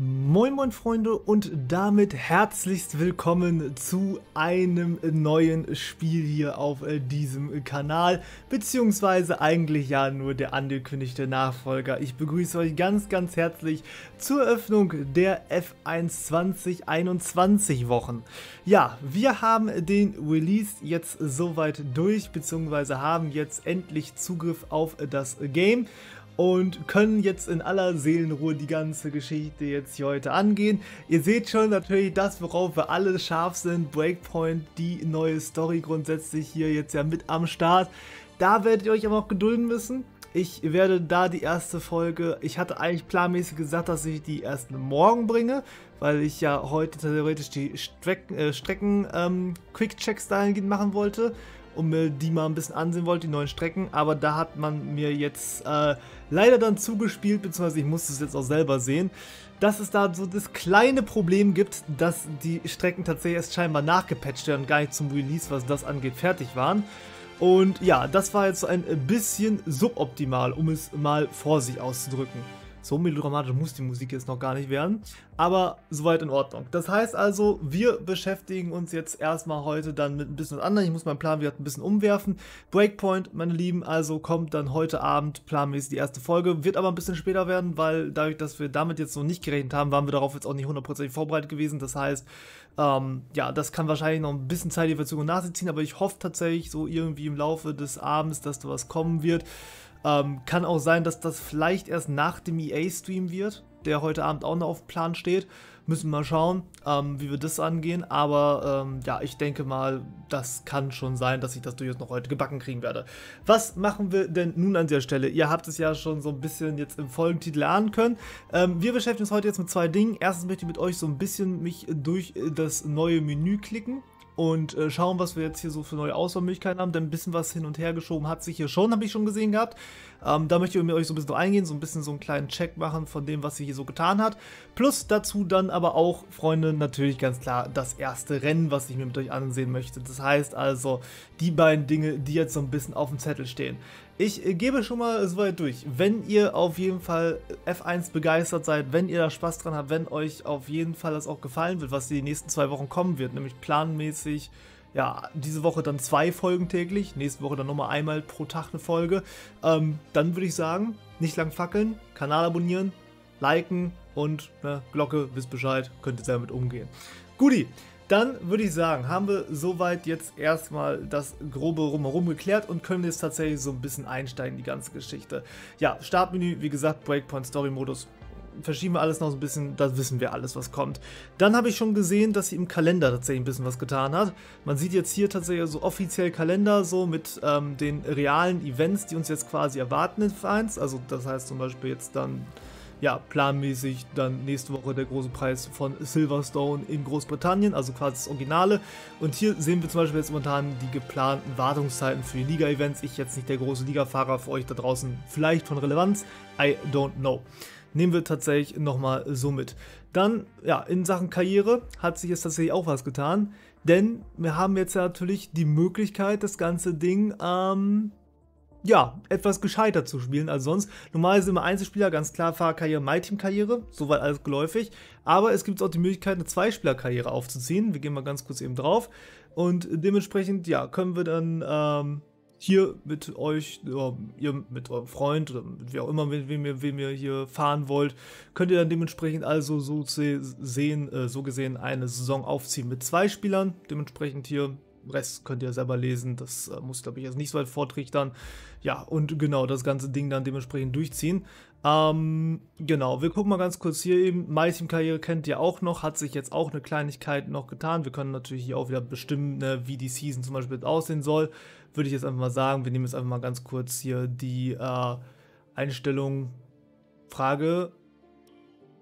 Moin moin Freunde und damit herzlichst willkommen zu einem neuen Spiel hier auf äh, diesem Kanal, beziehungsweise eigentlich ja nur der angekündigte Nachfolger. Ich begrüße euch ganz ganz herzlich zur Öffnung der F1 2021 Wochen. Ja, wir haben den Release jetzt soweit durch, beziehungsweise haben jetzt endlich Zugriff auf das Game und können jetzt in aller Seelenruhe die ganze Geschichte jetzt hier heute angehen. Ihr seht schon natürlich das, worauf wir alle scharf sind. Breakpoint, die neue Story grundsätzlich hier jetzt ja mit am Start. Da werdet ihr euch aber auch gedulden müssen. Ich werde da die erste Folge, ich hatte eigentlich planmäßig gesagt, dass ich die erst morgen bringe, weil ich ja heute theoretisch die Strecken, äh, Strecken ähm, Quick-Checks dahingehend machen wollte und mir die mal ein bisschen ansehen wollte, die neuen Strecken. Aber da hat man mir jetzt äh, leider dann zugespielt, beziehungsweise ich musste es jetzt auch selber sehen, dass es da so das kleine Problem gibt, dass die Strecken tatsächlich erst scheinbar nachgepatcht werden gar nicht zum Release, was das angeht, fertig waren. Und ja, das war jetzt so ein bisschen suboptimal, um es mal vor sich auszudrücken. So melodramatisch muss die Musik jetzt noch gar nicht werden, aber soweit in Ordnung. Das heißt also, wir beschäftigen uns jetzt erstmal heute dann mit ein bisschen was anderem. Ich muss meinen Plan wieder ein bisschen umwerfen. Breakpoint, meine Lieben, also kommt dann heute Abend planmäßig die erste Folge. Wird aber ein bisschen später werden, weil dadurch, dass wir damit jetzt noch nicht gerechnet haben, waren wir darauf jetzt auch nicht hundertprozentig vorbereitet gewesen. Das heißt, ähm, ja, das kann wahrscheinlich noch ein bisschen Zeit die Verzögerung nach sich ziehen, aber ich hoffe tatsächlich so irgendwie im Laufe des Abends, dass da was kommen wird. Ähm, kann auch sein, dass das vielleicht erst nach dem EA-Stream wird, der heute Abend auch noch auf Plan steht. Müssen wir mal schauen, ähm, wie wir das angehen. Aber ähm, ja, ich denke mal, das kann schon sein, dass ich das durchaus noch heute gebacken kriegen werde. Was machen wir denn nun an dieser Stelle? Ihr habt es ja schon so ein bisschen jetzt im Folgentitel ahnen können. Ähm, wir beschäftigen uns heute jetzt mit zwei Dingen. Erstens möchte ich mit euch so ein bisschen mich durch das neue Menü klicken und äh, schauen, was wir jetzt hier so für neue Auswahlmöglichkeiten haben. Denn ein bisschen was hin und her geschoben hat sich hier schon, habe ich schon gesehen gehabt. Ähm, da möchte ich mit euch so ein bisschen eingehen, so ein bisschen so einen kleinen Check machen von dem, was sich hier so getan hat. Plus dazu dann aber auch, Freunde, natürlich ganz klar das erste Rennen, was ich mir mit euch ansehen möchte. Das heißt also die beiden Dinge, die jetzt so ein bisschen auf dem Zettel stehen. Ich äh, gebe schon mal soweit durch. Wenn ihr auf jeden Fall F1 begeistert seid, wenn ihr da Spaß dran habt, wenn euch auf jeden Fall das auch gefallen wird, was die nächsten zwei Wochen kommen wird, nämlich planmäßig, ja, diese Woche dann zwei Folgen täglich, nächste Woche dann nochmal einmal pro Tag eine Folge, ähm, dann würde ich sagen, nicht lang fackeln, Kanal abonnieren, liken und ne, Glocke, wisst Bescheid, könnt ihr damit umgehen. Guti, dann würde ich sagen, haben wir soweit jetzt erstmal das grobe Rumherum geklärt und können jetzt tatsächlich so ein bisschen einsteigen in die ganze Geschichte. Ja, Startmenü, wie gesagt, Breakpoint Story Modus. Verschieben wir alles noch so ein bisschen, da wissen wir alles, was kommt. Dann habe ich schon gesehen, dass sie im Kalender tatsächlich ein bisschen was getan hat. Man sieht jetzt hier tatsächlich so offiziell Kalender, so mit ähm, den realen Events, die uns jetzt quasi erwarten in F1. Also das heißt zum Beispiel jetzt dann ja, planmäßig dann nächste Woche der große Preis von Silverstone in Großbritannien, also quasi das Originale. Und hier sehen wir zum Beispiel jetzt momentan die geplanten Wartungszeiten für die Liga-Events. Ich jetzt nicht der große Liga-Fahrer für euch da draußen, vielleicht von Relevanz, I don't know. Nehmen wir tatsächlich nochmal so mit. Dann, ja, in Sachen Karriere hat sich jetzt tatsächlich auch was getan, denn wir haben jetzt ja natürlich die Möglichkeit, das ganze Ding ähm, ja, etwas gescheiter zu spielen als sonst. Normalerweise immer Einzelspieler, ganz klar Fahrkarriere, My-Team-Karriere, soweit alles geläufig. Aber es gibt auch die Möglichkeit, eine Zweispieler-Karriere aufzuziehen. Wir gehen mal ganz kurz eben drauf. Und dementsprechend, ja, können wir dann ähm, hier mit euch, ja, ihr mit eurem Freund oder mit wie auch immer, mit wem ihr, wem ihr hier fahren wollt, könnt ihr dann dementsprechend also so sehen, äh, so gesehen eine Saison aufziehen mit zwei Spielern. Dementsprechend hier Rest könnt ihr selber lesen. Das äh, muss, glaube ich, jetzt nicht so weit vortrichtern. Ja, und genau, das ganze Ding dann dementsprechend durchziehen. Ähm, genau, wir gucken mal ganz kurz hier eben. My Team Karriere kennt ihr auch noch, hat sich jetzt auch eine Kleinigkeit noch getan. Wir können natürlich hier auch wieder bestimmen, ne, wie die Season zum Beispiel aussehen soll. Würde ich jetzt einfach mal sagen. Wir nehmen jetzt einfach mal ganz kurz hier die äh, Einstellung. Frage,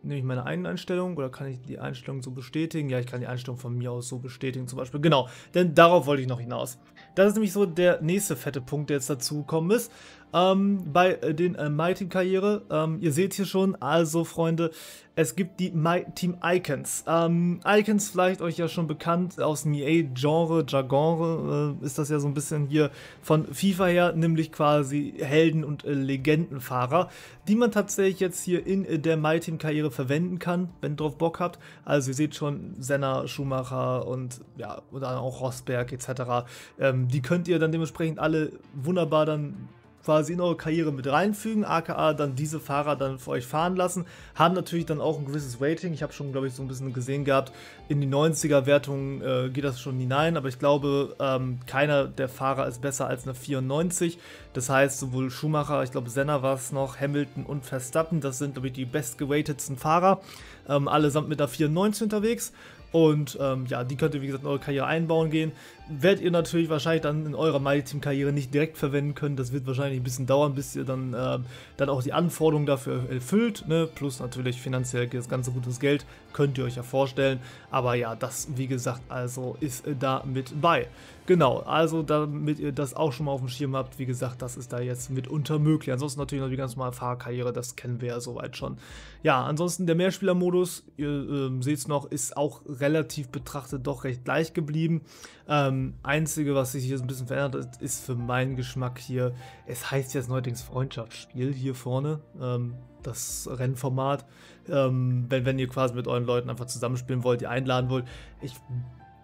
nehme ich meine Einstellung oder kann ich die Einstellung so bestätigen? Ja, ich kann die Einstellung von mir aus so bestätigen zum Beispiel. Genau, denn darauf wollte ich noch hinaus. Das ist nämlich so der nächste fette Punkt, der jetzt dazu gekommen ist. Ähm, bei äh, den äh, My Team Karriere, ähm, ihr seht hier schon, also Freunde, es gibt die My Team Icons. Ähm, Icons vielleicht euch ja schon bekannt aus dem EA-Genre, Jargon äh, ist das ja so ein bisschen hier von FIFA her, nämlich quasi Helden- und äh, Legendenfahrer, die man tatsächlich jetzt hier in äh, der My Team Karriere verwenden kann, wenn ihr drauf Bock habt. Also ihr seht schon Senna, Schumacher und ja, oder auch Rosberg etc. Ähm, die könnt ihr dann dementsprechend alle wunderbar dann quasi in eure Karriere mit reinfügen, aka dann diese Fahrer dann für euch fahren lassen, haben natürlich dann auch ein gewisses Rating. Ich habe schon, glaube ich, so ein bisschen gesehen gehabt, in die 90er-Wertung äh, geht das schon hinein, aber ich glaube, ähm, keiner der Fahrer ist besser als eine 94. Das heißt, sowohl Schumacher, ich glaube, Senna war es noch, Hamilton und Verstappen, das sind, glaube ich, die bestgeratedsten Fahrer, ähm, allesamt mit einer 94 unterwegs. Und ähm, ja, die könnt ihr, wie gesagt, in eure Karriere einbauen gehen. Werdet ihr natürlich wahrscheinlich dann in eurer My Team Karriere nicht direkt verwenden können. Das wird wahrscheinlich ein bisschen dauern, bis ihr dann, äh, dann auch die Anforderungen dafür erfüllt. Ne? Plus natürlich finanziell das ganze gutes Geld, könnt ihr euch ja vorstellen. Aber ja, das, wie gesagt, also ist äh, da mit bei. Genau, also damit ihr das auch schon mal auf dem Schirm habt, wie gesagt, das ist da jetzt mitunter möglich. Ansonsten natürlich noch die ganz normale Fahrkarriere, das kennen wir ja soweit schon. Ja, ansonsten der Mehrspielermodus, ihr äh, seht es noch, ist auch relativ betrachtet doch recht gleich geblieben. Ähm, einzige, was sich hier so ein bisschen verändert hat, ist für meinen Geschmack hier, es heißt jetzt neuerdings Freundschaftsspiel hier vorne, ähm, das Rennformat. Ähm, wenn, wenn ihr quasi mit euren Leuten einfach zusammenspielen wollt, die einladen wollt. Ich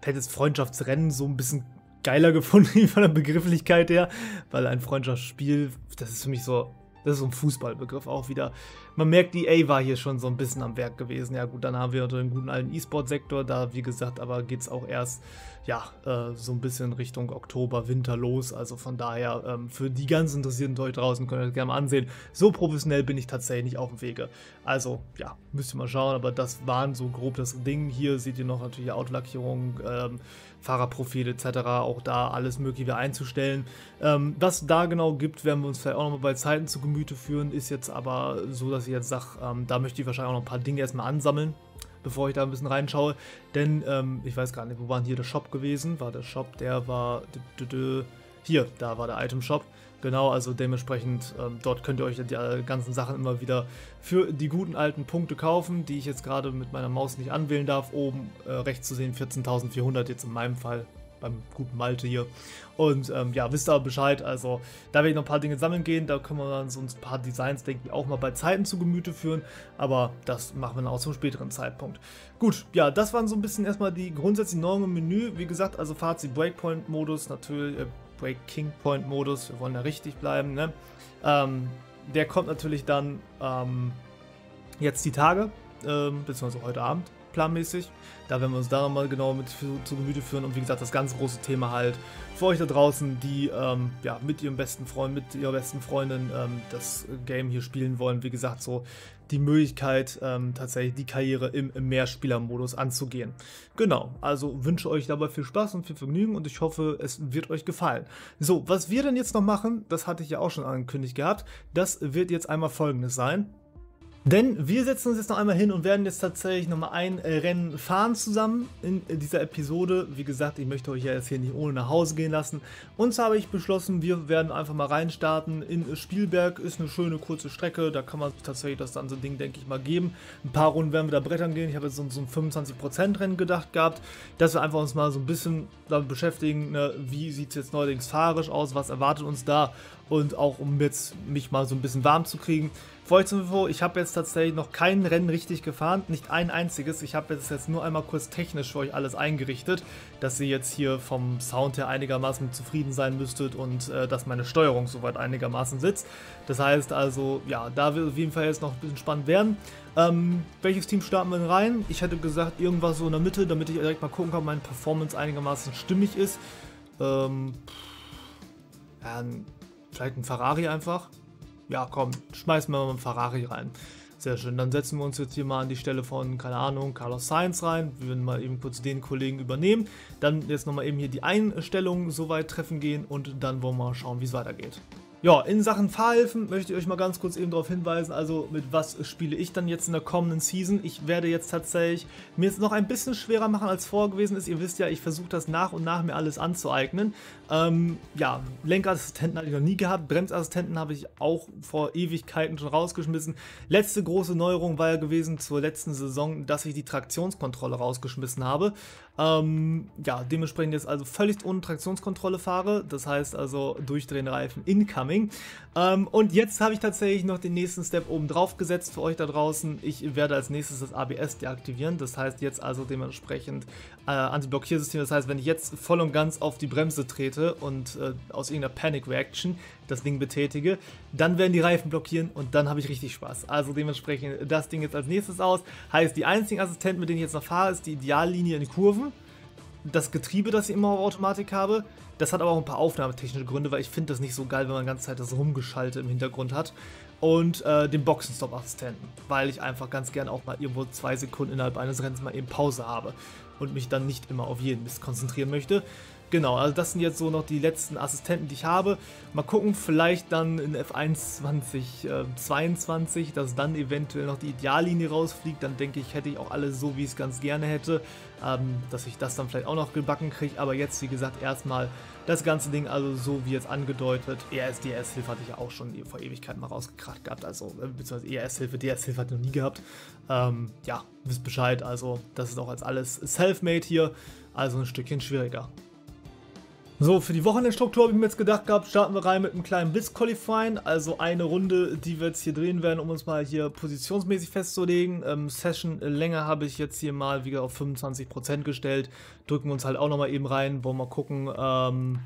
hätte das Freundschaftsrennen so ein bisschen geiler gefunden von der Begrifflichkeit her, weil ein Freundschaftsspiel, das ist für mich so, das ist so ein Fußballbegriff auch wieder. Man merkt, die A war hier schon so ein bisschen am Werk gewesen. Ja gut, dann haben wir den guten alten E-Sport-Sektor, da wie gesagt, aber geht es auch erst, ja, äh, so ein bisschen Richtung Oktober, Winter los. Also von daher, ähm, für die ganz Interessierten euch draußen könnt ihr das gerne mal ansehen. So professionell bin ich tatsächlich nicht auf dem Wege. Also, ja, müsst ihr mal schauen, aber das waren so grob das Ding. Hier seht ihr noch natürlich Autolackierung, ähm, Fahrerprofil etc. Auch da alles Mögliche einzustellen. Ähm, was da genau gibt, werden wir uns vielleicht auch nochmal bei Zeiten zu Gemüte führen. Ist jetzt aber so, dass ich jetzt sage, ähm, da möchte ich wahrscheinlich auch noch ein paar Dinge erstmal ansammeln bevor ich da ein bisschen reinschaue. Denn ähm, ich weiß gar nicht, wo war hier der Shop gewesen? War der Shop, der war. Hier, da war der Item Shop. Genau, also dementsprechend, ähm, dort könnt ihr euch die äh, ganzen Sachen immer wieder für die guten alten Punkte kaufen, die ich jetzt gerade mit meiner Maus nicht anwählen darf. Oben äh, rechts zu sehen 14.400 jetzt in meinem Fall beim guten Malte hier. Und ähm, ja, wisst ihr Bescheid. Also, da werde ich noch ein paar Dinge sammeln gehen. Da können wir so ein paar Designs, denke ich, auch mal bei Zeiten zu Gemüte führen. Aber das machen wir dann auch zum späteren Zeitpunkt. Gut, ja, das waren so ein bisschen erstmal die grundsätzlichen Normen im Menü. Wie gesagt, also Fazit Breakpoint-Modus, natürlich, äh, Breaking Point Modus, wir wollen da richtig bleiben, ne? Ähm, der kommt natürlich dann ähm, jetzt die Tage, ähm, beziehungsweise heute Abend planmäßig. Da werden wir uns da nochmal genau mit zu, zu Gemüte führen und wie gesagt, das ganz große Thema halt für euch da draußen, die ähm, ja, mit ihrem besten Freund, mit ihrer besten Freundin ähm, das Game hier spielen wollen. Wie gesagt, so die Möglichkeit, ähm, tatsächlich die Karriere im, im Mehrspielermodus anzugehen. Genau, also wünsche euch dabei viel Spaß und viel Vergnügen und ich hoffe, es wird euch gefallen. So, was wir denn jetzt noch machen, das hatte ich ja auch schon angekündigt gehabt, das wird jetzt einmal folgendes sein. Denn wir setzen uns jetzt noch einmal hin und werden jetzt tatsächlich nochmal ein Rennen fahren zusammen in dieser Episode. Wie gesagt, ich möchte euch ja jetzt hier nicht ohne nach Hause gehen lassen. Und so habe ich beschlossen, wir werden einfach mal reinstarten. In Spielberg ist eine schöne kurze Strecke, da kann man tatsächlich das ganze Ding, denke ich mal, geben. Ein paar Runden werden wir da brettern gehen. Ich habe jetzt so, so ein 25% Rennen gedacht gehabt, dass wir einfach uns mal so ein bisschen damit beschäftigen, ne, wie sieht es jetzt neuerdings fahrisch aus, was erwartet uns da und auch um jetzt mich mal so ein bisschen warm zu kriegen. Euch zum Info, ich habe jetzt tatsächlich noch kein Rennen richtig gefahren, nicht ein einziges. Ich habe jetzt, jetzt nur einmal kurz technisch für euch alles eingerichtet, dass ihr jetzt hier vom Sound her einigermaßen zufrieden sein müsstet und äh, dass meine Steuerung soweit einigermaßen sitzt. Das heißt also, ja, da wird auf jeden Fall jetzt noch ein bisschen spannend werden. Ähm, welches Team starten wir denn rein? Ich hätte gesagt, irgendwas so in der Mitte, damit ich direkt mal gucken kann, ob meine Performance einigermaßen stimmig ist. Ähm, ja, vielleicht ein Ferrari einfach ja komm, schmeißen wir mal einen Ferrari rein. Sehr schön, dann setzen wir uns jetzt hier mal an die Stelle von, keine Ahnung, Carlos Sainz rein. Wir werden mal eben kurz den Kollegen übernehmen. Dann jetzt nochmal eben hier die Einstellungen soweit treffen gehen und dann wollen wir mal schauen, wie es weitergeht. Ja, in Sachen Fahrhilfen möchte ich euch mal ganz kurz eben darauf hinweisen, also mit was spiele ich dann jetzt in der kommenden Season. Ich werde jetzt tatsächlich mir jetzt noch ein bisschen schwerer machen, als vorher gewesen ist. Ihr wisst ja, ich versuche das nach und nach mir alles anzueignen. Ähm, ja, Lenkassistenten hatte ich noch nie gehabt, Bremsassistenten habe ich auch vor Ewigkeiten schon rausgeschmissen. Letzte große Neuerung war ja gewesen zur letzten Saison, dass ich die Traktionskontrolle rausgeschmissen habe. Ähm, ja, dementsprechend jetzt also völlig ohne Traktionskontrolle fahre, das heißt also durchdrehende Reifen incoming. Ähm, und jetzt habe ich tatsächlich noch den nächsten Step oben drauf gesetzt für euch da draußen. Ich werde als nächstes das ABS deaktivieren, das heißt jetzt also dementsprechend äh, Anti-Blockiersystem, das heißt, wenn ich jetzt voll und ganz auf die Bremse trete und äh, aus irgendeiner Panic Reaction das Ding betätige, dann werden die Reifen blockieren und dann habe ich richtig Spaß. Also dementsprechend das Ding jetzt als nächstes aus. Heißt, die einzigen Assistenten, mit denen ich jetzt noch fahre, ist die Ideallinie in Kurven. Das Getriebe, das ich immer auf Automatik habe. Das hat aber auch ein paar aufnahmetechnische Gründe, weil ich finde das nicht so geil, wenn man die ganze Zeit das Rumgeschalte im Hintergrund hat. Und äh, den Boxenstopp-Assistenten, weil ich einfach ganz gern auch mal irgendwo zwei Sekunden innerhalb eines Rennens mal eben Pause habe und mich dann nicht immer auf jeden Mist konzentrieren möchte. Genau, also das sind jetzt so noch die letzten Assistenten, die ich habe. Mal gucken, vielleicht dann in F1 2022, äh, dass dann eventuell noch die Ideallinie rausfliegt. Dann denke ich, hätte ich auch alles so, wie ich es ganz gerne hätte. Ähm, dass ich das dann vielleicht auch noch gebacken kriege. Aber jetzt, wie gesagt, erstmal das ganze Ding, also so wie jetzt angedeutet. ERS-DS-Hilfe hatte ich ja auch schon vor Ewigkeit mal rausgekracht gehabt. Also, äh, beziehungsweise ERS-Hilfe, DS-Hilfe hatte ich noch nie gehabt. Ähm, ja, wisst Bescheid. Also, das ist auch als alles Selfmade hier. Also ein Stückchen schwieriger. So, für die Wochenendstruktur habe ich mir jetzt gedacht gehabt, starten wir rein mit einem kleinen Blitz-Qualifying. Also eine Runde, die wir jetzt hier drehen werden, um uns mal hier positionsmäßig festzulegen. Ähm, Session-Länge habe ich jetzt hier mal wieder auf 25% gestellt. Drücken wir uns halt auch nochmal eben rein, wollen mal gucken, ähm,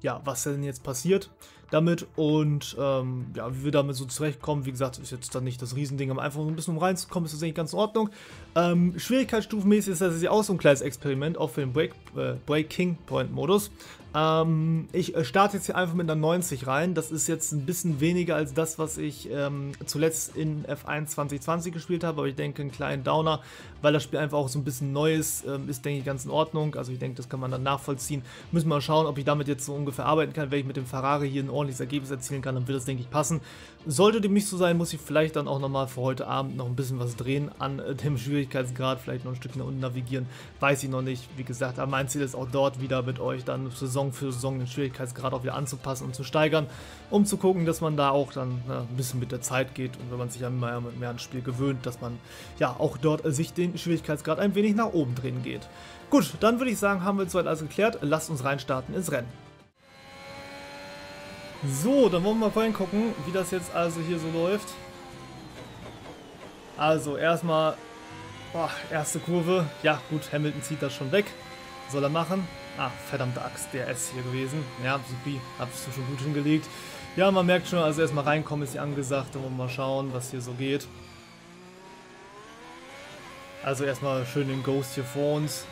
ja, was denn jetzt passiert damit und ähm, ja, wie wir damit so zurechtkommen. Wie gesagt, ist jetzt dann nicht das Riesending, aber einfach so ein bisschen um reinzukommen, ist das eigentlich ganz in Ordnung. Ähm, Schwierigkeitsstufenmäßig ist das ja auch so ein kleines Experiment, auch für den Break, äh, Breaking Point Modus. Ähm, ich äh, starte jetzt hier einfach mit einer 90 rein. Das ist jetzt ein bisschen weniger als das, was ich ähm, zuletzt in F1 2020 gespielt habe. Aber ich denke, einen kleinen Downer, weil das Spiel einfach auch so ein bisschen neu ist, ähm, ist, denke ich, ganz in Ordnung. Also ich denke, das kann man dann nachvollziehen. Müssen wir mal schauen, ob ich damit jetzt so ungefähr arbeiten kann. Wenn ich mit dem Ferrari hier ein ordentliches Ergebnis erzielen kann, dann wird das, denke ich, passen. Sollte dem nicht so sein, muss ich vielleicht dann auch nochmal für heute Abend noch ein bisschen was drehen an äh, dem Schwierigkeitsgrad. Vielleicht noch ein Stückchen nach unten navigieren. Weiß ich noch nicht. Wie gesagt, mein Ziel ist auch dort wieder mit euch dann Saison für Saison den Schwierigkeitsgrad auch wieder anzupassen und zu steigern, um zu gucken, dass man da auch dann na, ein bisschen mit der Zeit geht und wenn man sich ja mehr, mehr ans Spiel gewöhnt, dass man ja auch dort sich den Schwierigkeitsgrad ein wenig nach oben drehen geht. Gut, dann würde ich sagen, haben wir soweit alles geklärt. Lasst uns reinstarten ins Rennen. So, dann wollen wir mal reingucken, wie das jetzt also hier so läuft. Also erstmal, boah, erste Kurve. Ja gut, Hamilton zieht das schon weg. Soll er machen. Ah, verdammte Axt, der ist hier gewesen. Ja, supi, hab's schon gut hingelegt. Ja, man merkt schon, also erstmal reinkommen ist hier angesagt. Dann wollen wir mal schauen, was hier so geht. Also erstmal schön den Ghost hier vor uns.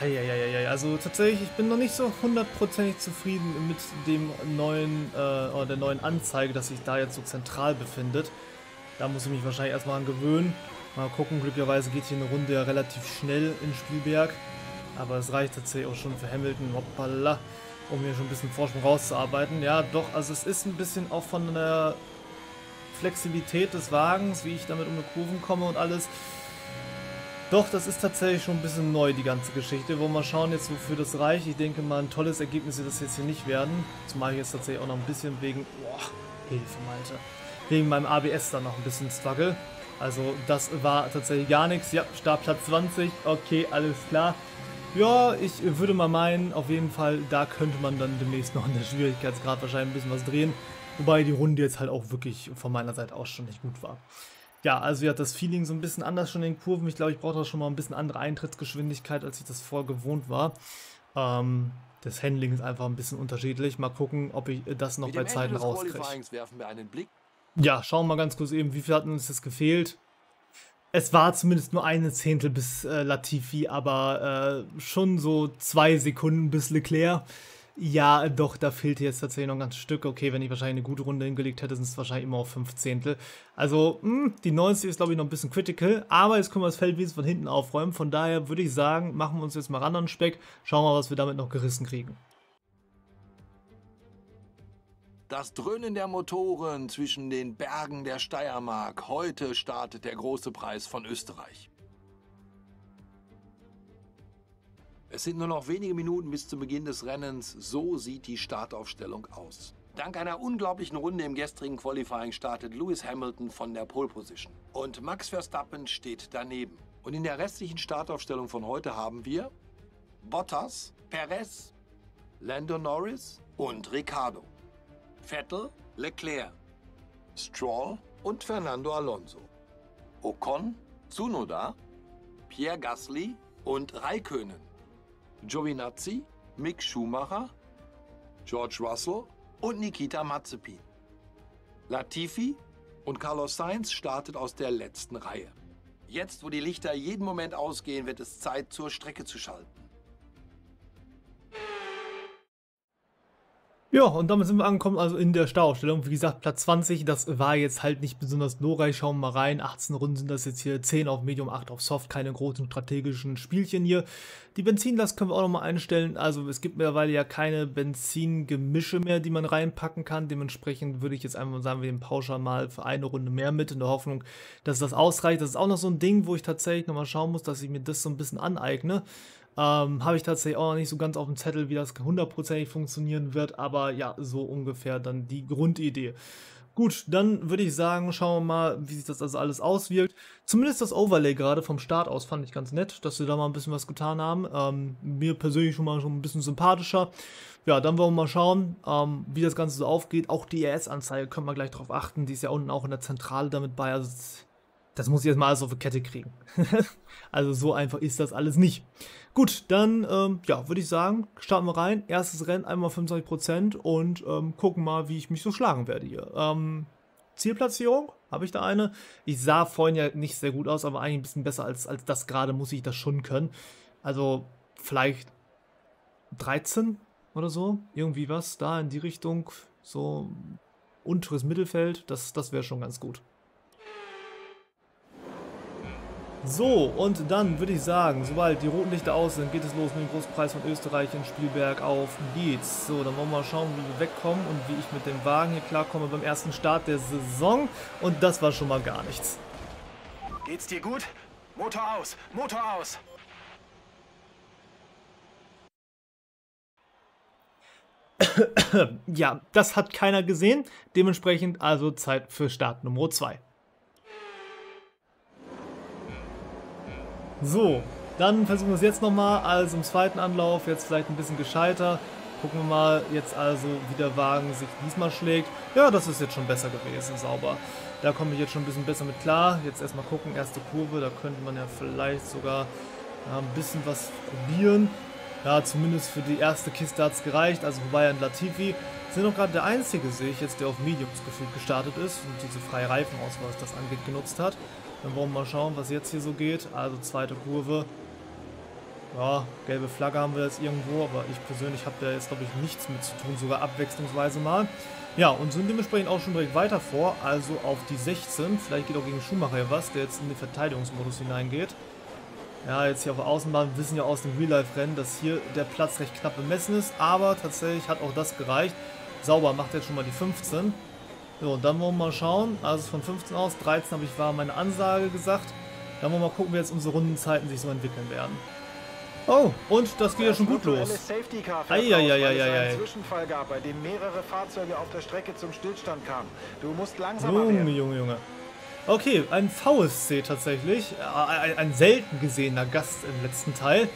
Eieieiei, also tatsächlich, ich bin noch nicht so hundertprozentig zufrieden mit dem neuen, äh, der neuen Anzeige, dass sich da jetzt so zentral befindet. Da muss ich mich wahrscheinlich erstmal an gewöhnen. Mal gucken, glücklicherweise geht hier eine Runde ja relativ schnell in Spielberg. Aber es reicht tatsächlich auch schon für Hamilton, hoppala, um hier schon ein bisschen Vorsprung rauszuarbeiten. Ja, doch, also es ist ein bisschen auch von der Flexibilität des Wagens, wie ich damit um die Kurven komme und alles. Doch, das ist tatsächlich schon ein bisschen neu, die ganze Geschichte. Wollen wir mal schauen jetzt, wofür das reicht. Ich denke mal, ein tolles Ergebnis wird das jetzt hier nicht werden. Zumal ich jetzt tatsächlich auch noch ein bisschen wegen... Boah, Hilfe, Malte. Wegen meinem ABS dann noch ein bisschen struggle. Also das war tatsächlich gar nichts. Ja, Startplatz 20. Okay, alles klar. Ja, ich würde mal meinen, auf jeden Fall, da könnte man dann demnächst noch in der Schwierigkeitsgrad wahrscheinlich ein bisschen was drehen. Wobei die Runde jetzt halt auch wirklich von meiner Seite aus schon nicht gut war. Ja, also ja, das Feeling so ein bisschen anders schon in den Kurven. Ich glaube, ich brauche da schon mal ein bisschen andere Eintrittsgeschwindigkeit, als ich das vorher gewohnt war. Ähm, das Handling ist einfach ein bisschen unterschiedlich. Mal gucken, ob ich das noch bei Zeiten rauskriege. Ja, schauen wir mal ganz kurz eben, wie viel hat uns das gefehlt. Es war zumindest nur eine Zehntel bis äh, Latifi, aber äh, schon so zwei Sekunden bis Leclerc. Ja, doch, da fehlt jetzt tatsächlich noch ein ganzes Stück. Okay, wenn ich wahrscheinlich eine gute Runde hingelegt hätte, sind es wahrscheinlich immer auf fünf Zehntel. Also, mh, hm, die 90 ist, glaube ich, noch ein bisschen critical. Aber jetzt können wir das Feldwesen von hinten aufräumen. Von daher würde ich sagen, machen wir uns jetzt mal ran an den Speck. Schauen wir mal, was wir damit noch gerissen kriegen. Das Dröhnen der Motoren zwischen den Bergen der Steiermark. Heute startet der große Preis von Österreich. Es sind nur noch wenige Minuten bis zum Beginn des Rennens. So sieht die Startaufstellung aus. Dank einer unglaublichen Runde im gestrigen Qualifying startet Lewis Hamilton von der Pole Position. Und Max Verstappen steht daneben. Und in der restlichen Startaufstellung von heute haben wir Bottas, Perez, Lando Norris und Ricardo. Vettel, Leclerc, Stroll und Fernando Alonso. Ocon, Tsunoda, Pierre Gasly und Raikönen. Giovinazzi, Mick Schumacher, George Russell und Nikita Mazepin. Latifi und Carlos Sainz startet aus der letzten Reihe. Jetzt, wo die Lichter jeden Moment ausgehen, wird es Zeit, zur Strecke zu schalten. Ja, und damit sind wir angekommen, also in der Startaufstellung. Wie gesagt, Platz 20, das war jetzt halt nicht besonders glorreich. Schauen wir mal rein. 18 Runden sind das jetzt hier, 10 auf Medium, 8 auf Soft. Keine großen strategischen Spielchen hier. Die Benzinlast können wir auch nochmal einstellen. Also es gibt mittlerweile ja keine Benzingemische mehr, die man reinpacken kann. Dementsprechend würde ich jetzt einfach sagen, wir nehmen Pauschal mal für eine Runde mehr mit, in der Hoffnung, dass das ausreicht. Das ist auch noch so ein Ding, wo ich tatsächlich nochmal schauen muss, dass ich mir das so ein bisschen aneigne. Ähm, Habe ich tatsächlich auch noch nicht so ganz auf dem Zettel, wie das hundertprozentig funktionieren wird, aber ja, so ungefähr dann die Grundidee. Gut, dann würde ich sagen, schauen wir mal, wie sich das also alles auswirkt. Zumindest das Overlay gerade vom Start aus fand ich ganz nett, dass sie da mal ein bisschen was getan haben. Ähm, mir persönlich schon mal schon ein bisschen sympathischer. Ja, dann wollen wir mal schauen, ähm, wie das Ganze so aufgeht. Auch die ES-Anzeige können wir gleich drauf achten. Die ist ja unten auch in der Zentrale damit bei. Also das muss ich jetzt mal alles auf die Kette kriegen. also so einfach ist das alles nicht. Gut, dann ähm, ja, würde ich sagen, starten wir rein. Erstes Rennen, einmal 25% und ähm, gucken mal, wie ich mich so schlagen werde hier. Ähm, Zielplatzierung, habe ich da eine? Ich sah vorhin ja nicht sehr gut aus, aber eigentlich ein bisschen besser als, als das gerade muss ich das schon können. Also vielleicht 13 oder so, irgendwie was da in die Richtung, so unteres Mittelfeld, das, das wäre schon ganz gut. So, und dann würde ich sagen, sobald die roten Lichter aus sind, geht es los mit dem Großpreis von Österreich in Spielberg auf geht's. So, dann wollen wir mal schauen, wie wir wegkommen und wie ich mit dem Wagen hier klarkomme beim ersten Start der Saison. Und das war schon mal gar nichts. Geht's dir gut? Motor aus! Motor aus! ja, das hat keiner gesehen. Dementsprechend also Zeit für Start Nummer 2. So, dann versuchen wir es jetzt nochmal, also im zweiten Anlauf, jetzt vielleicht ein bisschen gescheiter. Gucken wir mal jetzt also, wie der Wagen sich diesmal schlägt. Ja, das ist jetzt schon besser gewesen, sauber. Da komme ich jetzt schon ein bisschen besser mit klar. Jetzt erstmal gucken, erste Kurve, da könnte man ja vielleicht sogar ja, ein bisschen was probieren. Ja, zumindest für die erste Kiste hat es gereicht. Also wobei ein Latifi sind auch gerade der einzige, sehe ich jetzt, der auf Mediums gefühlt gestartet ist und diese freie Reifenauswahl, was das angeht, genutzt hat. Dann wollen wir mal schauen, was jetzt hier so geht. Also zweite Kurve. Ja, gelbe Flagge haben wir jetzt irgendwo, aber ich persönlich habe da jetzt, glaube ich, nichts mit zu tun, sogar abwechslungsweise mal. Ja, und sind dementsprechend auch schon direkt weiter vor, also auf die 16. Vielleicht geht auch gegen Schumacher was, der jetzt in den Verteidigungsmodus hineingeht. Ja, jetzt hier auf der Außenbahn wissen ja aus dem Real-Life-Rennen, dass hier der Platz recht knapp bemessen ist, aber tatsächlich hat auch das gereicht. Sauber macht jetzt schon mal die 15. So, und dann wollen wir mal schauen. Also von 15 aus, 13 habe ich war meine Ansage gesagt. Dann wollen wir mal gucken, wie jetzt unsere Rundenzeiten sich so entwickeln werden. Oh, und das geht ja schon gut los. Eieieiei. Zwischenfall gab, bei dem mehrere Fahrzeuge auf der Strecke zum Stillstand kamen. Du musst langsamer Junge, werden. Junge, Junge. Okay, ein VSC tatsächlich. Ein, ein, selten gesehener Gast im letzten Teil,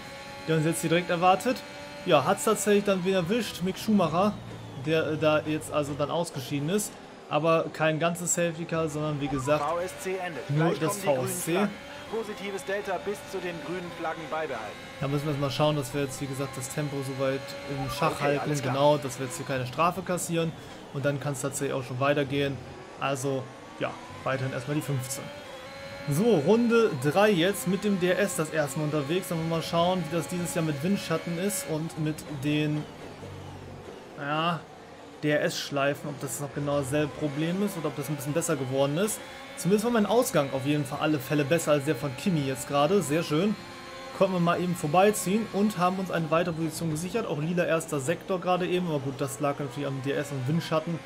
der uns jetzt hier direkt erwartet. Ja, hat es tatsächlich dann wieder erwischt, Mick Schumacher, der da jetzt also dann ausgeschieden ist aber kein ganzes Safety Car, sondern wie gesagt nur das VSC. Positives Delta bis zu den grünen Flaggen beibehalten. Da müssen wir jetzt mal schauen, dass wir jetzt wie gesagt das Tempo soweit im Schach okay, halten, genau, dass wir jetzt hier keine Strafe kassieren und dann kann es tatsächlich auch schon weitergehen. Also ja, weiterhin erstmal die 15. So, Runde 3 jetzt mit dem DRS das erste Mal unterwegs. Dann wollen wir mal schauen, wie das dieses Jahr mit Windschatten ist und mit den ja, DRS-Schleifen, ob das noch genau dasselbe Problem ist oder ob das ein bisschen besser geworden ist. Zumindest war mein Ausgang auf jeden Fall alle Fälle besser als der von Kimi jetzt gerade. Sehr schön. konnten wir mal eben vorbeiziehen und haben uns eine weitere Position gesichert. Auch lila erster Sektor gerade eben, aber gut, das lag natürlich am DS und Windschatten.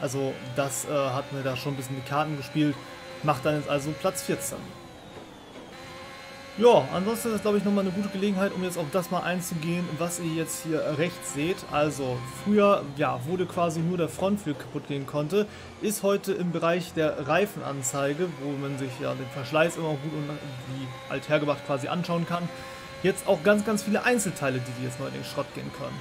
Also das äh, hat mir da schon ein bisschen die Karten gespielt. Macht dann jetzt also Platz 14. Ja, ansonsten ist das glaube ich nochmal eine gute Gelegenheit, um jetzt auf das mal einzugehen, was ihr jetzt hier rechts seht. Also früher, ja, wurde quasi nur der Frontflügel kaputt gehen konnte, ist heute im Bereich der Reifenanzeige, wo man sich ja den Verschleiß immer gut und wie althergebracht quasi anschauen kann, jetzt auch ganz, ganz viele Einzelteile, die jetzt mal in den Schrott gehen können.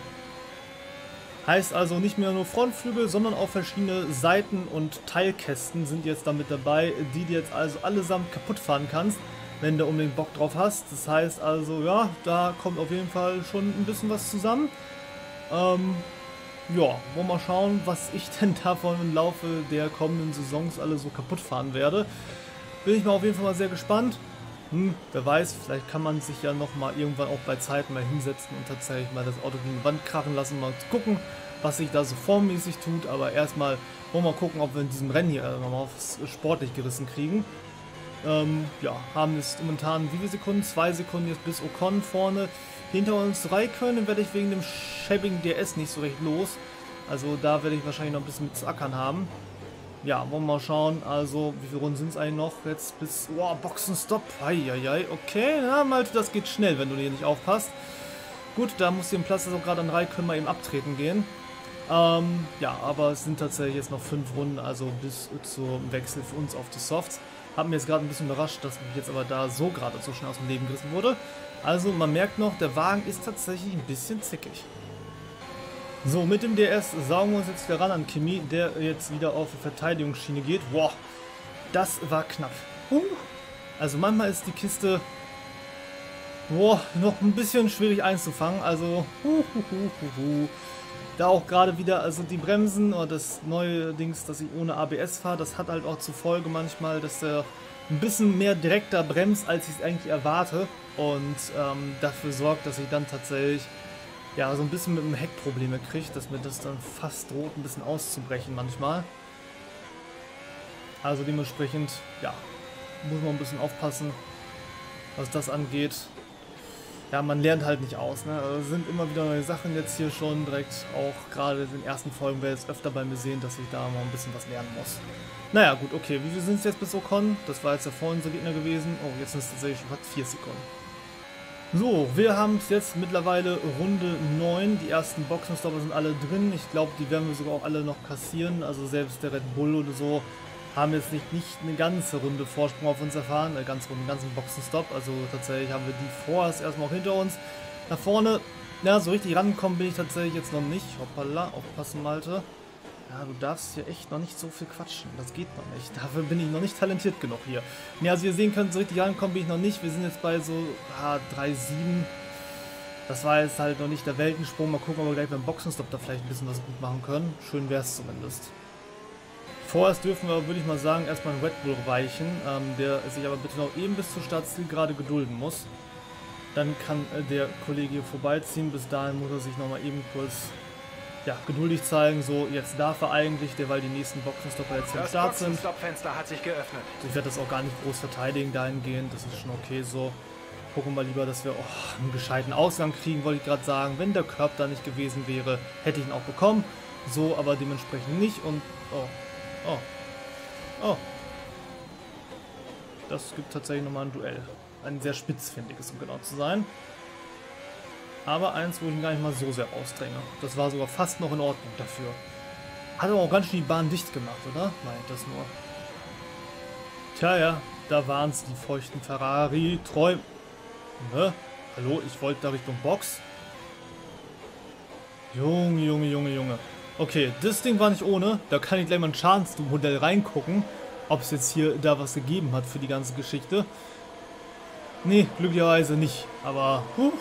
Heißt also nicht mehr nur Frontflügel, sondern auch verschiedene Seiten- und Teilkästen sind jetzt damit dabei, die du jetzt also allesamt kaputt fahren kannst wenn du unbedingt Bock drauf hast. Das heißt also, ja, da kommt auf jeden Fall schon ein bisschen was zusammen. Ähm, ja, wollen wir mal schauen, was ich denn davon im Laufe der kommenden Saisons alle so kaputt fahren werde. Bin ich mal auf jeden Fall mal sehr gespannt. Hm, wer weiß, vielleicht kann man sich ja noch mal irgendwann auch bei Zeit mal hinsetzen und tatsächlich mal das Auto gegen die Wand krachen lassen, mal gucken, was sich da so formmäßig tut. Aber erstmal wollen wir mal gucken, ob wir in diesem Rennen hier nochmal aufs sportlich gerissen kriegen. Ähm, ja, haben jetzt momentan wie viele Sekunden? Zwei Sekunden jetzt bis Ocon vorne. Hinter uns drei können werde ich wegen dem schäbigen DS nicht so recht los. Also da werde ich wahrscheinlich noch ein bisschen mit zu ackern haben. Ja, wollen wir mal schauen. Also, wie viele Runden sind es eigentlich noch? Jetzt bis... Boah, Boxenstopp. Eieiei, okay. Na, Malte, das geht schnell, wenn du hier nicht aufpasst. Gut, da muss im Platz, also gerade an drei können wir eben abtreten gehen. Ähm, ja, aber es sind tatsächlich jetzt noch fünf Runden, also bis zum Wechsel für uns auf die Softs. Hat mir jetzt gerade ein bisschen überrascht, dass mich jetzt aber da so gerade so schnell aus dem Leben gerissen wurde. Also man merkt noch, der Wagen ist tatsächlich ein bisschen zickig. So, mit dem DS saugen wir uns jetzt wieder ran an Kimi, der jetzt wieder auf die Verteidigungsschiene geht. Wow, das war knapp. Uh. Also manchmal ist die Kiste boah, noch ein bisschen schwierig einzufangen. Also, uh, uh, uh, da auch gerade wieder, also die Bremsen oder das neue Dings, dass ich ohne ABS fahre, das hat halt auch zur Folge manchmal, dass der ein bisschen mehr direkter bremst, als ich es eigentlich erwarte. Und ähm, dafür sorgt, dass ich dann tatsächlich ja so ein bisschen mit dem Heck Probleme kriege, dass mir das dann fast droht, ein bisschen auszubrechen manchmal. Also dementsprechend, ja, muss man ein bisschen aufpassen, was das angeht ja, man lernt halt nicht aus. Ne? Also sind immer wieder neue Sachen jetzt hier schon direkt, auch gerade in den ersten Folgen werde ich es öfter bei mir sehen, dass ich da mal ein bisschen was lernen muss. Naja, gut, okay, wie viel sind es jetzt bis Ocon? Das war jetzt der vorhin unser Gegner gewesen. Oh, jetzt sind es tatsächlich schon fast 4 Sekunden. So, wir haben es jetzt mittlerweile Runde 9. Die ersten Boxenstopper sind alle drin. Ich glaube, die werden wir sogar auch alle noch kassieren. Also selbst der Red Bull oder so haben jetzt nicht, nicht eine ganze Runde Vorsprung auf uns erfahren, eine ganze Runde, einen ganzen Boxenstopp. Also tatsächlich haben wir die vorerst erstmal auch hinter uns. Nach vorne, ja, so richtig rangekommen bin ich tatsächlich jetzt noch nicht. Hoppala, aufpassen, Malte. Ja, du darfst hier echt noch nicht so viel quatschen. Das geht noch nicht. Dafür bin ich noch nicht talentiert genug hier. Ja, also ihr sehen könnt, so richtig rankommen bin ich noch nicht. Wir sind jetzt bei so ah, 3,7. Das war jetzt halt noch nicht der Weltensprung. Mal gucken, ob wir gleich beim Boxenstopp da vielleicht ein bisschen was gut machen können. Schön wäre es zumindest. Vorerst dürfen wir, würde ich mal sagen, erstmal einen Red Bull weichen, ähm, der sich aber bitte noch eben bis zur Startziel gerade gedulden muss. Dann kann äh, der Kollege hier vorbeiziehen. Bis dahin muss er sich nochmal eben kurz ja, geduldig zeigen. So, jetzt darf er eigentlich, der, weil die nächsten Boxenstopper jetzt hier am Start sind. Das hat sich geöffnet. Ich werde das auch gar nicht groß verteidigen dahingehend. Das ist schon okay so. Gucken wir lieber, dass wir oh, einen gescheiten Ausgang kriegen, wollte ich gerade sagen. Wenn der Körper da nicht gewesen wäre, hätte ich ihn auch bekommen. So, aber dementsprechend nicht. Und, oh, Oh. Oh. Das gibt tatsächlich nochmal ein Duell. Ein sehr spitzfindiges, um genau zu sein. Aber eins, wo ich ihn gar nicht mal so sehr ausdränge. Das war sogar fast noch in Ordnung dafür. Hat aber auch ganz schön die Bahn dicht gemacht, oder? Meint das nur. Tja, ja, da waren es die feuchten Ferrari-Träume. Ne? Hallo, ich wollte da Richtung Box. Junge, Junge, Junge, Junge. Okay, das Ding war nicht ohne. Da kann ich gleich mal ein Schadensmodell reingucken, ob es jetzt hier da was gegeben hat für die ganze Geschichte. Nee, glücklicherweise nicht. Aber, huh,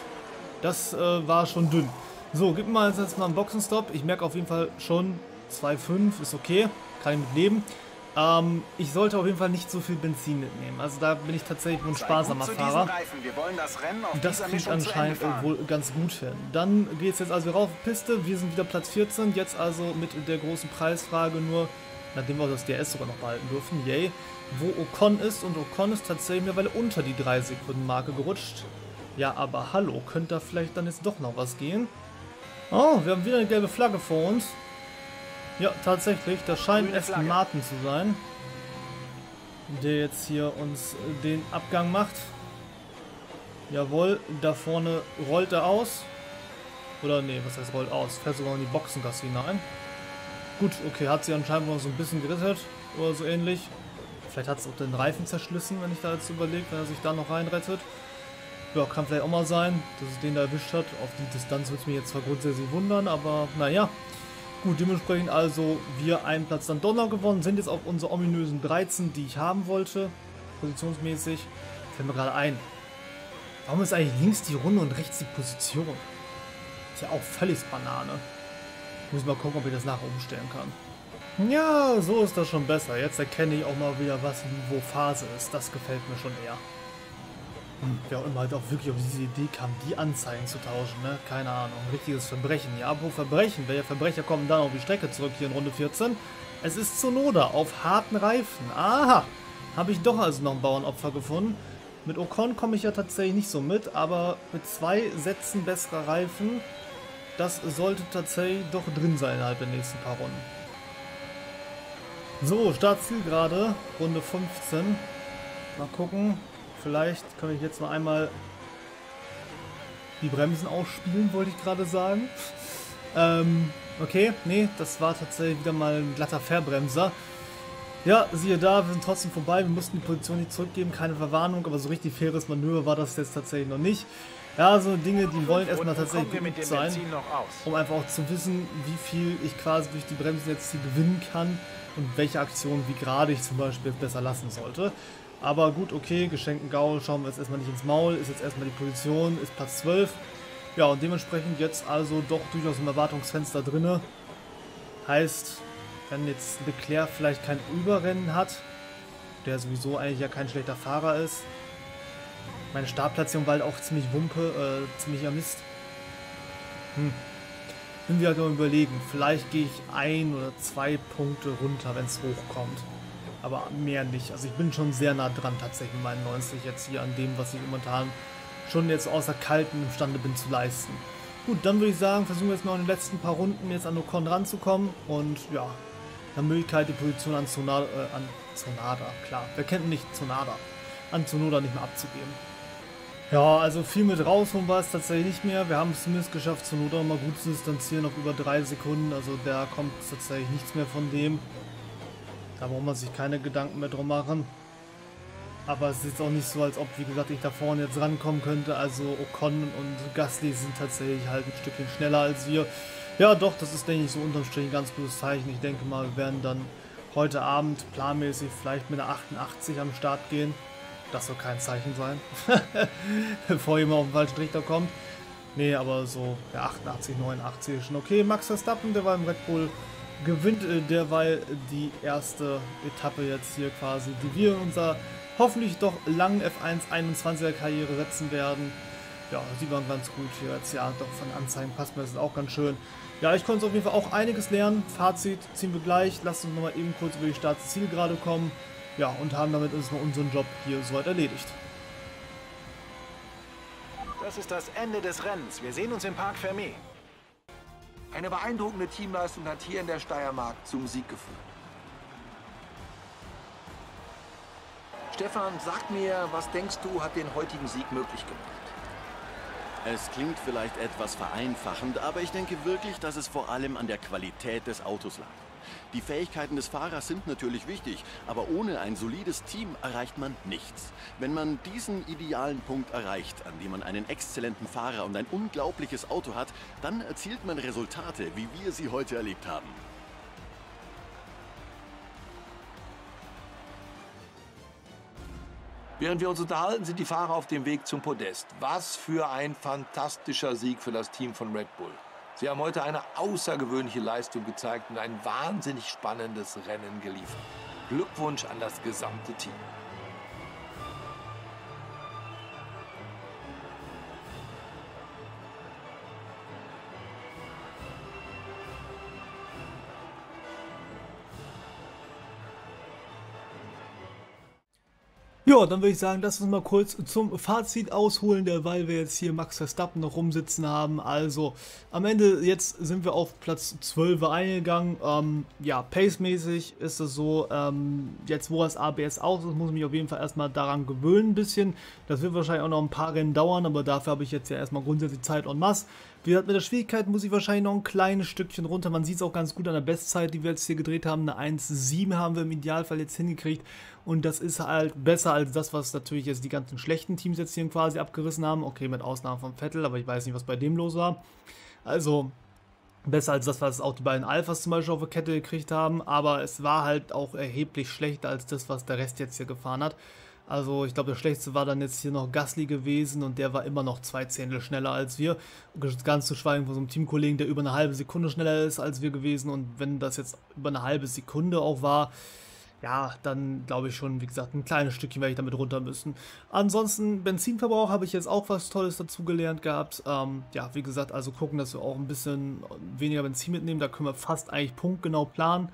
das äh, war schon dünn. So, gib mir jetzt mal einen Boxenstopp. Ich merke auf jeden Fall schon, 2,5 ist okay. Kann ich mit leben. Ähm, ich sollte auf jeden Fall nicht so viel Benzin mitnehmen. Also da bin ich tatsächlich ein sparsamer Fahrer. Das, das kriegt anscheinend wohl ganz gut hin. Dann geht es jetzt also rauf Piste. Wir sind wieder Platz 14. Jetzt also mit der großen Preisfrage nur, nachdem wir das DS sogar noch behalten dürfen, yay, wo Ocon ist. Und Ocon ist tatsächlich mittlerweile unter die 3 Sekunden Marke gerutscht. Ja, aber hallo, könnte da vielleicht dann jetzt doch noch was gehen? Oh, wir haben wieder eine gelbe Flagge vor uns. Ja, tatsächlich, das scheint Aston Martin zu sein. Der jetzt hier uns den Abgang macht. Jawohl, da vorne rollt er aus. Oder nee, was heißt rollt aus? Fährt sogar in die Boxengasse hinein. Gut, okay, hat sie anscheinend noch so ein bisschen gerettet. Oder so ähnlich. Vielleicht hat es auch den Reifen zerschlissen, wenn ich da jetzt überlege, wenn er sich da noch reinrettet. Ja, kann vielleicht auch mal sein, dass es den da erwischt hat. Auf die Distanz würde es mich jetzt zwar grundsätzlich wundern, aber naja. Gut, dementsprechend also wir einen Platz dann noch gewonnen, sind jetzt auf unsere ominösen 13, die ich haben wollte, positionsmäßig. Fällt mir gerade ein. Warum ist eigentlich links die Runde und rechts die Position? Ist ja auch völlig Banane. Muss mal gucken, ob ich das nachher umstellen kann. Ja, so ist das schon besser. Jetzt erkenne ich auch mal wieder, was wo Phase ist. Das gefällt mir schon eher. Und wer auch immer halt auch wirklich auf diese Idee kam, die Anzeigen zu tauschen, ne? Keine Ahnung. Richtiges Verbrechen. Ja, apropos Verbrechen. Welche Verbrecher kommen dann auf die Strecke zurück hier in Runde 14? Es ist Sonoda auf harten Reifen. Aha! Habe ich doch also noch ein Bauernopfer gefunden. Mit Ocon komme ich ja tatsächlich nicht so mit, aber mit zwei Sätzen besserer Reifen, das sollte tatsächlich doch drin sein innerhalb der nächsten paar Runden. So, Startziel gerade, Runde 15. Mal gucken, Vielleicht kann ich jetzt noch einmal die Bremsen ausspielen, wollte ich gerade sagen. ähm, okay, nee, das war tatsächlich wieder mal ein glatter Verbremser. Ja, siehe da, wir sind trotzdem vorbei. Wir mussten die Position nicht zurückgeben, keine Verwarnung, aber so richtig faires Manöver war das jetzt tatsächlich noch nicht. Ja, so Dinge, die wollen erstmal tatsächlich gut sein, um einfach auch zu wissen, wie viel ich quasi durch die Bremsen jetzt hier gewinnen kann und welche Aktionen, wie gerade ich zum Beispiel besser lassen sollte. Aber gut, okay, geschenkten Gaul schauen wir jetzt erstmal nicht ins Maul, ist jetzt erstmal die Position, ist Platz 12. Ja, und dementsprechend jetzt also doch durchaus im Erwartungsfenster drinne. Heißt, wenn jetzt Leclerc vielleicht kein Überrennen hat, der sowieso eigentlich ja kein schlechter Fahrer ist, meine Startplatzierung war halt auch ziemlich wumpe, äh, ziemlich am Mist. Hm. Bin wir halt nur überlegen, vielleicht gehe ich ein oder zwei Punkte runter, wenn es hochkommt aber mehr nicht. Also ich bin schon sehr nah dran tatsächlich mit meinen 90 jetzt hier an dem, was ich momentan schon jetzt außer Kalten imstande bin zu leisten. Gut, dann würde ich sagen, versuchen wir jetzt noch in den letzten paar Runden jetzt an Ocon ranzukommen und ja, dann Möglichkeit die Position an Sonada, äh, an Sonada, klar, wer kennt nicht Sonada, an Sonoda nicht mehr abzugeben. Ja, also viel mit rausholen war es tatsächlich nicht mehr. Wir haben es zumindest geschafft, Sonoda mal gut zu distanzieren auf über drei Sekunden. Also da kommt tatsächlich nichts mehr von dem. Da braucht man sich keine Gedanken mehr drum machen. Aber es ist auch nicht so, als ob, wie gesagt, ich da vorne jetzt rankommen könnte. Also Ocon und Gasly sind tatsächlich halt ein Stückchen schneller als wir. Ja, doch, das ist, denke ich, so unterm Strich ein ganz gutes Zeichen. Ich denke mal, wir werden dann heute Abend planmäßig vielleicht mit einer 88 am Start gehen. Das soll kein Zeichen sein, bevor jemand auf den falschen Trichter kommt. Nee, aber so ja, 88, 89 ist schon okay. Max Verstappen, der war im Red Bull gewinnt äh, derweil die erste Etappe jetzt hier quasi, die wir in unserer hoffentlich doch langen F1 21er Karriere setzen werden. Ja, die waren ganz gut hier jetzt. Ja, doch von Anzeigen passt mir das auch ganz schön. Ja, ich konnte auf jeden Fall auch einiges lernen. Fazit ziehen wir gleich. Lasst uns nochmal eben kurz über die Startzielgerade kommen. Ja, und haben damit uns mal unseren Job hier soweit erledigt. Das ist das Ende des Rennens. Wir sehen uns im Park Fermé. Eine beeindruckende Teamleistung hat hier in der Steiermark zum Sieg geführt. Stefan, sag mir, was denkst du, hat den heutigen Sieg möglich gemacht? Es klingt vielleicht etwas vereinfachend, aber ich denke wirklich, dass es vor allem an der Qualität des Autos lag. Die Fähigkeiten des Fahrers sind natürlich wichtig, aber ohne ein solides Team erreicht man nichts. Wenn man diesen idealen Punkt erreicht, an dem man einen exzellenten Fahrer und ein unglaubliches Auto hat, dann erzielt man Resultate, wie wir sie heute erlebt haben. Während wir uns unterhalten, sind die Fahrer auf dem Weg zum Podest. Was für ein fantastischer Sieg für das Team von Red Bull. Sie haben heute eine außergewöhnliche Leistung gezeigt und ein wahnsinnig spannendes Rennen geliefert. Glückwunsch an das gesamte Team. Ja, dann würde ich sagen, lass uns mal kurz zum Fazit ausholen, weil wir jetzt hier Max Verstappen noch rumsitzen haben. Also am Ende jetzt sind wir auf Platz 12 eingegangen. Ähm, ja, pacemäßig ist es so, ähm, jetzt wo das ABS aus ist, muss ich mich auf jeden Fall erstmal daran gewöhnen ein bisschen. Das wird wahrscheinlich auch noch ein paar Rennen dauern, aber dafür habe ich jetzt ja erstmal grundsätzlich Zeit en masse. Wie gesagt, mit der Schwierigkeit muss ich wahrscheinlich noch ein kleines Stückchen runter. Man sieht es auch ganz gut an der Bestzeit, die wir jetzt hier gedreht haben. Eine 1,7 haben wir im Idealfall jetzt hingekriegt. Und das ist halt besser als das, was natürlich jetzt die ganzen schlechten Teams jetzt hier quasi abgerissen haben. Okay, mit Ausnahme von Vettel, aber ich weiß nicht, was bei dem los war. Also, besser als das, was auch die beiden Alphas zum Beispiel auf der Kette gekriegt haben. Aber es war halt auch erheblich schlechter als das, was der Rest jetzt hier gefahren hat. Also ich glaube, der schlechteste war dann jetzt hier noch Gasly gewesen und der war immer noch zwei Zehntel schneller als wir. Ganz zu schweigen von so einem Teamkollegen, der über eine halbe Sekunde schneller ist als wir gewesen. Und wenn das jetzt über eine halbe Sekunde auch war, ja, dann glaube ich schon, wie gesagt, ein kleines Stückchen werde ich damit runter müssen. Ansonsten, Benzinverbrauch habe ich jetzt auch was Tolles dazu gelernt gehabt. Ähm, ja, wie gesagt, also gucken, dass wir auch ein bisschen weniger Benzin mitnehmen. Da können wir fast eigentlich punktgenau planen.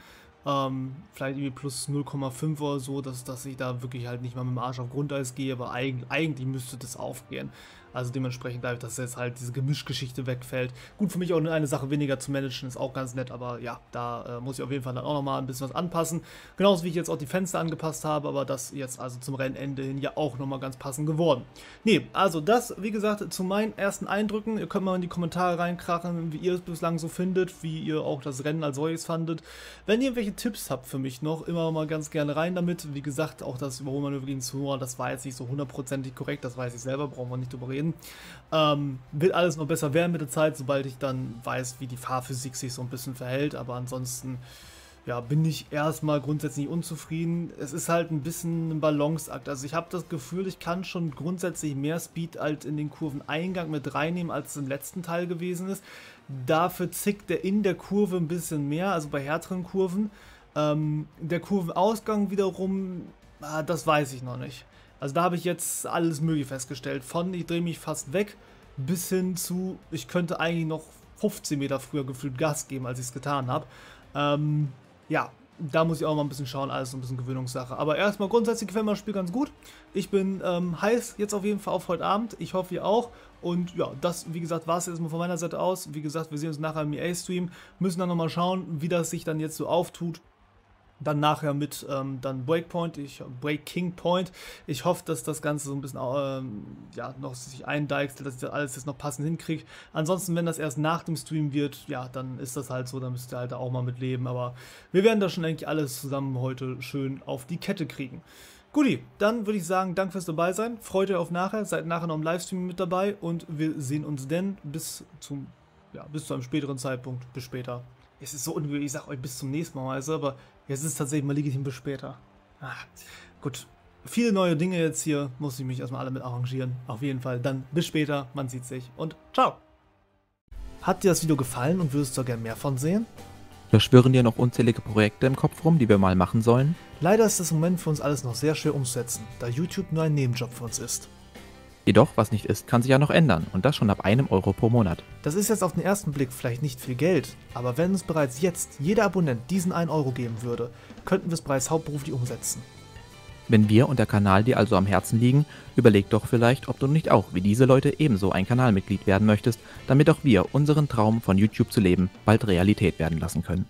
Ähm, vielleicht irgendwie plus 0,5 oder so, dass, dass ich da wirklich halt nicht mal mit dem Arsch auf Grundeis gehe, aber eigentlich, eigentlich müsste das aufgehen. Also dementsprechend dadurch, dass jetzt halt diese Gemischgeschichte wegfällt. Gut, für mich auch eine Sache weniger zu managen, ist auch ganz nett, aber ja, da äh, muss ich auf jeden Fall dann auch nochmal ein bisschen was anpassen. Genauso wie ich jetzt auch die Fenster angepasst habe, aber das jetzt also zum Rennende hin ja auch nochmal ganz passend geworden. Nee, also das, wie gesagt, zu meinen ersten Eindrücken. Ihr könnt mal in die Kommentare reinkrachen, wie ihr es bislang so findet, wie ihr auch das Rennen als solches fandet. Wenn ihr irgendwelche Tipps habt für mich noch, immer mal ganz gerne rein damit. Wie gesagt, auch das Überholmanöver gegen Zuhörer, das war jetzt nicht so hundertprozentig korrekt, das weiß ich selber, brauchen wir nicht drüber reden. Ähm, wird alles noch besser werden mit der Zeit, sobald ich dann weiß, wie die Fahrphysik sich so ein bisschen verhält. Aber ansonsten ja, bin ich erstmal grundsätzlich unzufrieden. Es ist halt ein bisschen ein Balanceakt. Also ich habe das Gefühl, ich kann schon grundsätzlich mehr Speed halt in den Kurveneingang mit reinnehmen, als es im letzten Teil gewesen ist. Dafür zickt er in der Kurve ein bisschen mehr, also bei härteren Kurven. Ähm, der Kurvenausgang wiederum, ah, das weiß ich noch nicht. Also da habe ich jetzt alles mögliche festgestellt. Von ich drehe mich fast weg bis hin zu, ich könnte eigentlich noch 15 Meter früher gefühlt Gas geben, als ich es getan habe. Ähm, ja, da muss ich auch mal ein bisschen schauen, alles ein bisschen Gewöhnungssache. Aber erstmal grundsätzlich gefällt mir das Spiel ganz gut. Ich bin ähm, heiß jetzt auf jeden Fall auf heute Abend. Ich hoffe, ihr auch. Und ja, das, wie gesagt, war es jetzt mal von meiner Seite aus. Wie gesagt, wir sehen uns nachher im EA-Stream. Müssen dann nochmal schauen, wie das sich dann jetzt so auftut. Dann nachher mit ähm, dann Breakpoint, ich, Breaking Point. Ich hoffe, dass das Ganze so ein bisschen ähm, ja, noch sich eindeichselt, dass ich das alles jetzt noch passend hinkriege. Ansonsten, wenn das erst nach dem Stream wird, ja, dann ist das halt so, dann müsst ihr halt auch mal mitleben. Aber wir werden da schon eigentlich alles zusammen heute schön auf die Kette kriegen. Guti, dann würde ich sagen, danke fürs dabei sein. Freut euch auf nachher, seid nachher noch im Livestream mit dabei und wir sehen uns denn bis zum, ja, bis zu einem späteren Zeitpunkt. Bis später. Es ist so ungewöhnlich, ich sag euch bis zum nächsten Mal, also, aber Jetzt ist es tatsächlich mal legitim bis später. Ah, gut. Viele neue Dinge jetzt hier. Muss ich mich erstmal alle mit arrangieren. Auf jeden Fall. Dann bis später. Man sieht sich. Und ciao. Hat dir das Video gefallen und würdest du gerne mehr von sehen? Da schwirren dir noch unzählige Projekte im Kopf rum, die wir mal machen sollen? Leider ist das Moment für uns alles noch sehr schwer umzusetzen, da YouTube nur ein Nebenjob für uns ist. Jedoch, was nicht ist, kann sich ja noch ändern und das schon ab einem Euro pro Monat. Das ist jetzt auf den ersten Blick vielleicht nicht viel Geld, aber wenn uns bereits jetzt jeder Abonnent diesen 1 Euro geben würde, könnten wir es bereits hauptberuflich umsetzen. Wenn wir und der Kanal dir also am Herzen liegen, überleg doch vielleicht, ob du nicht auch wie diese Leute ebenso ein Kanalmitglied werden möchtest, damit auch wir unseren Traum von YouTube zu leben bald Realität werden lassen können.